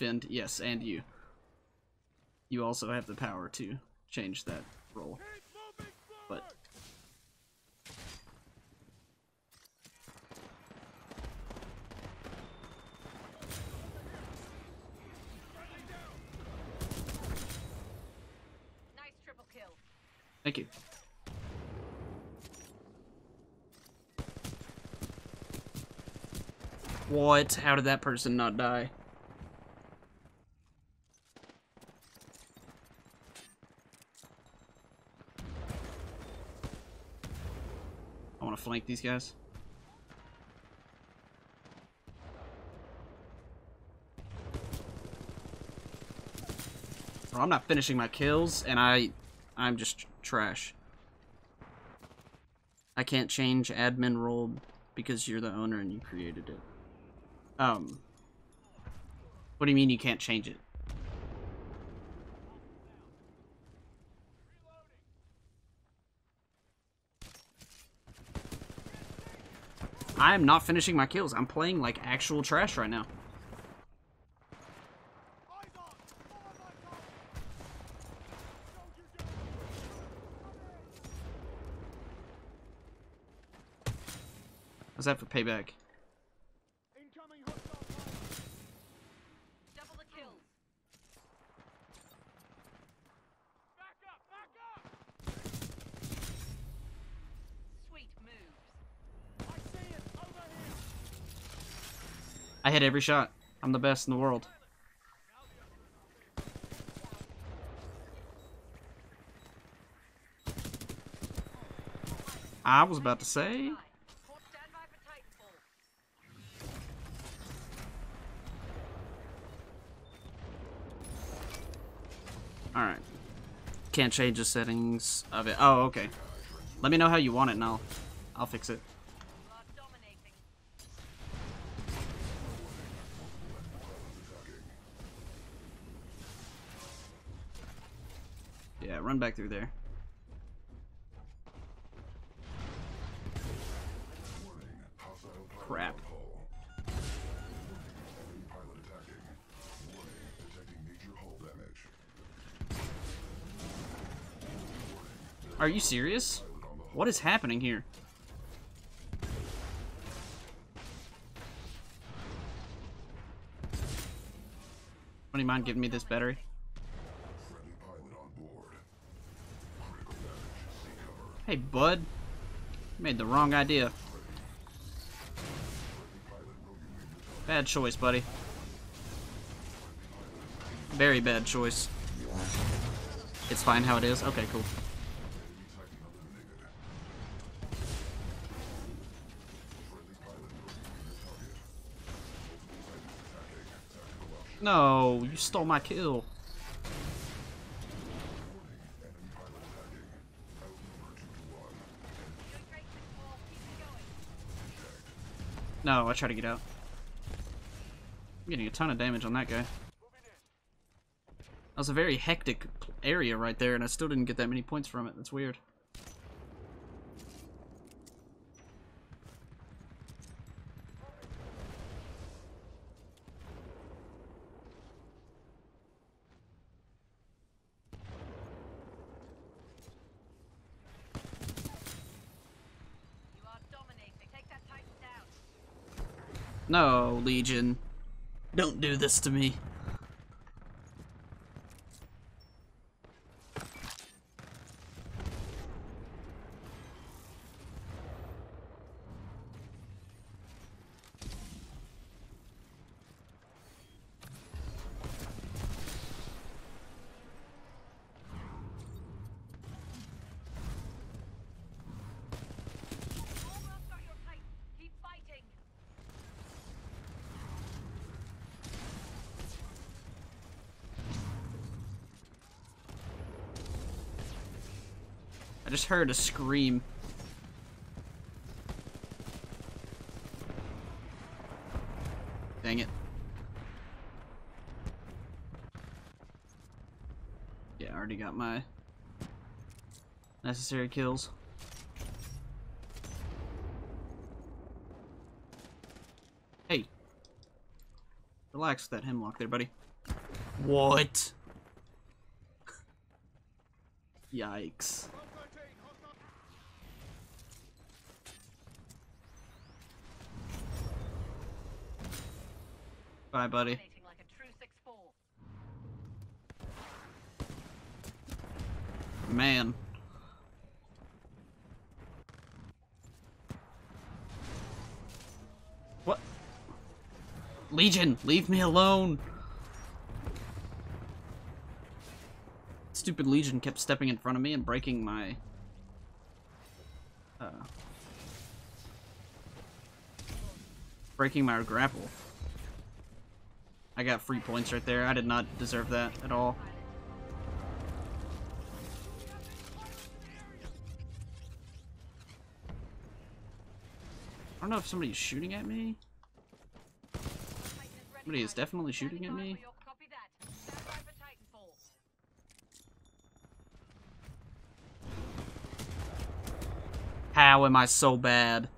full yes, and you. You also have the power to change that role. But Nice triple kill. thank you. What? How did that person not die? Want to flank these guys. Bro, I'm not finishing my kills, and I, I'm just trash. I can't change admin role because you're the owner and you created it. Um, what do you mean you can't change it? I am not finishing my kills. I'm playing like actual trash right now. How's that for payback? Double the kills. Sweet moves. I hit every shot. I'm the best in the world. I was about to say. Alright. Can't change the settings of it. Oh, okay. Let me know how you want it and I'll, I'll fix it. You are dominating. Yeah, run back through there. Crap. Are you serious? What is happening here? Do you mind giving me this battery? Hey, bud. Made the wrong idea. Bad choice, buddy. Very bad choice. It's fine how it is? Okay, cool. No, you stole my kill. No, I try to get out. I'm getting a ton of damage on that guy. That was a very hectic area right there, and I still didn't get that many points from it. That's weird. You are dominating. Take that Titan down. No, Legion. Don't do this to me. I just heard a scream. Dang it. Yeah, I already got my necessary kills. Hey. Relax with that Hemlok there, buddy. What? Yikes. Bye, buddy. Dominating like a true 6-4. Man. What? Legion, leave me alone. Stupid Legion kept stepping in front of me and breaking my... Uh, breaking my grapple. I got free points right there. I did not deserve that at all. I don't know if somebody's shooting at me. Somebody is definitely shooting at me. How am I so bad?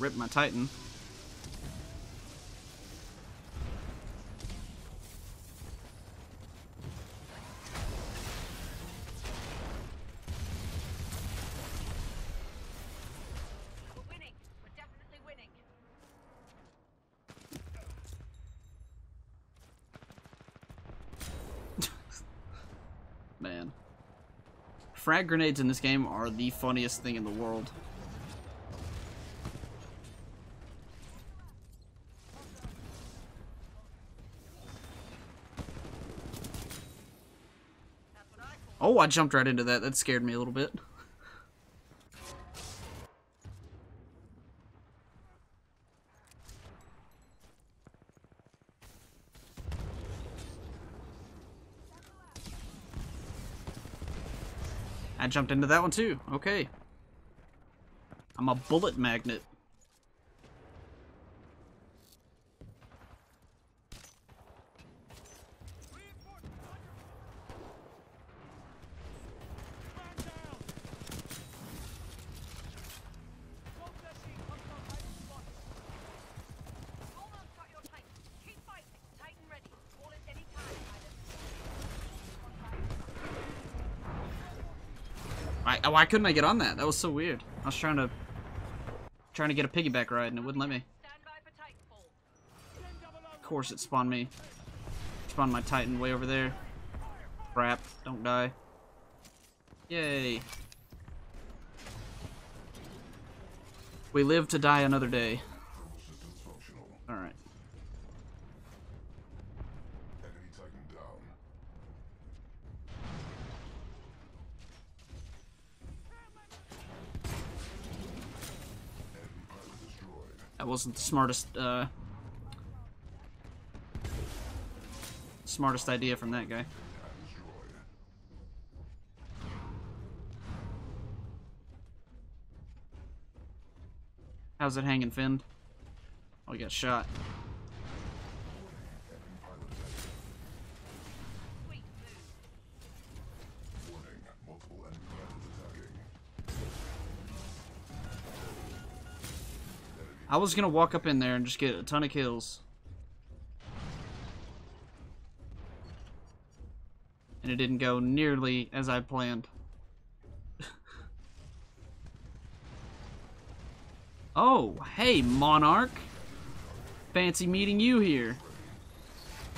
Rip my Titan. We're winning. We're definitely winning. Man. Frag grenades in this game are the funniest thing in the world. That's what I call Oh, I jumped right into that. That scared me a little bit. I jumped into that one too. Okay. I'm a bullet magnet. I, oh, why couldn't I get on that? That was so weird. I was trying to trying to get a piggyback ride and it wouldn't let me. Of course it spawned me. Spawned my Titan way over there. Crap, don't die. Yay. We live to die another day. Alright. That wasn't the smartest, uh... Smartest idea from that guy. How's it hanging, Finn? Oh, he got shot. I was gonna walk up in there and just get a ton of kills. And it didn't go nearly as I planned. oh, hey, Monarch. Fancy meeting you here.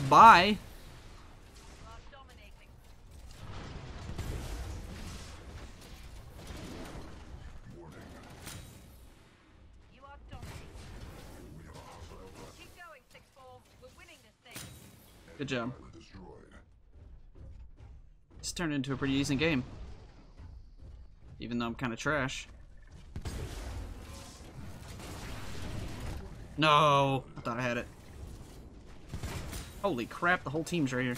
Bye. You are dominating. Warning. You are dominating. We have a hostile pilot Keep going, 6-4. We're winning this thing. Good job. This turned into a pretty decent game. Even though I'm kind of trash. No! I thought I had it. Holy crap, the whole team's right here.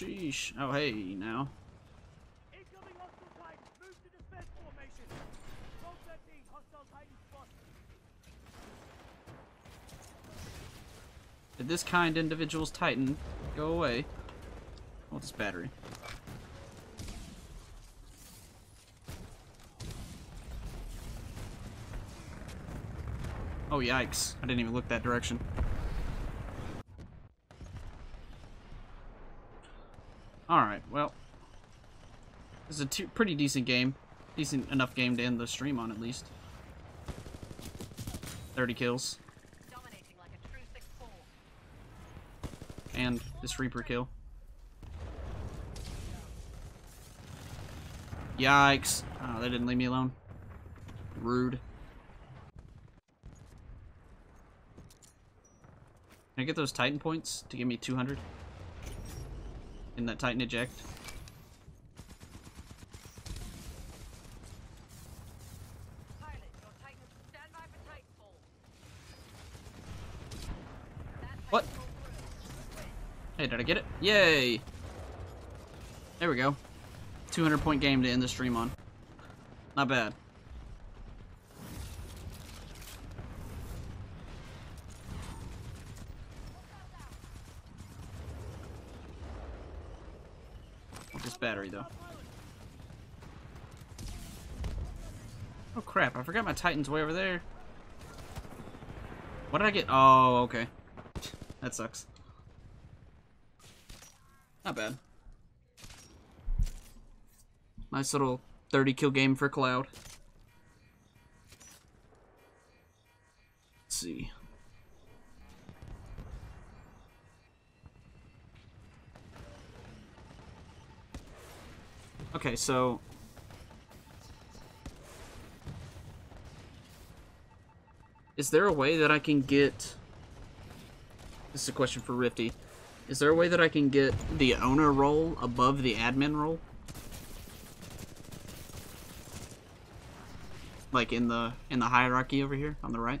Sheesh. Oh, hey, now. Incoming hostile Titan. Move to defense formation. Roll 13. Hostile Titan spotted. Did this kind individual's Titan go away? What's this battery? Oh, yikes. I didn't even look that direction. Alright, well. This is a pretty decent game. Decent enough game to end the stream on, at least. 30 kills. Dominating like a true 6-4. And this Reaper kill. Yikes. Oh, they didn't leave me alone. Rude. Can I get those Titan points to give me 200? In that Titan eject? What? Hey, did I get it? Yay! There we go. 200 point game to end the stream on. Not bad. Battery though. Oh crap, I forgot my Titan's way over there. What did I get? Oh, okay. That sucks. Not bad. Nice little 30 kill game for Cloud. Let's see. Okay, so... Is there a way that I can get... This is a question for Rifty. Is there a way that I can get the owner role above the admin role? Like in the in the hierarchy over here on the right?